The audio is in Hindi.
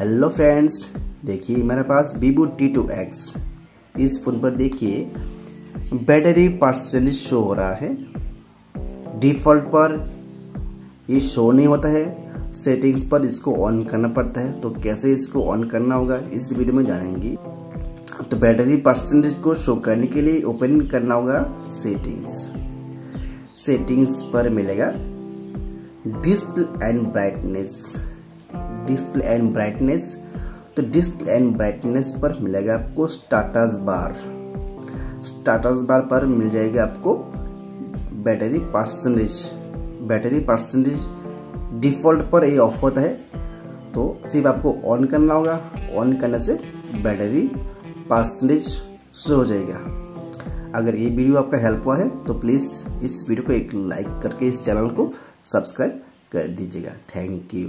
हेलो फ्रेंड्स, देखिए मेरे पास वीवो टी टू एक्स इस फ़ोन पर देखिए बैटरी परसेंटेज शो हो रहा है। डिफ़ॉल्ट पर ये शो नहीं होता है। सेटिंग्स पर इसको ऑन करना पड़ता है। तो कैसे इसको ऑन करना होगा, इस वीडियो में जानेंगे। तो बैटरी परसेंटेज को शो करने के लिए ओपन करना होगा सेटिंग्स सेटिंग्स पर मिलेगा display and brightness display and brightness तो डिस्प्ले एंड ब्राइटनेस पर मिलेगा आपको स्टाटस बार। स्टाटस बार पर मिल जाएगा आपको battery percentage. Battery percentage default पर ये ऑफ़ होता है तो सिर्फ़ आपको ऑन करना होगा। ऑन करने से बैटरी परसेंटेज शो हो जाएगा। अगर ये वीडियो आपका हेल्प हुआ है तो प्लीज़ इस वीडियो को एक लाइक करके इस चैनल को सब्सक्राइब कर दीजिएगा। Thank you.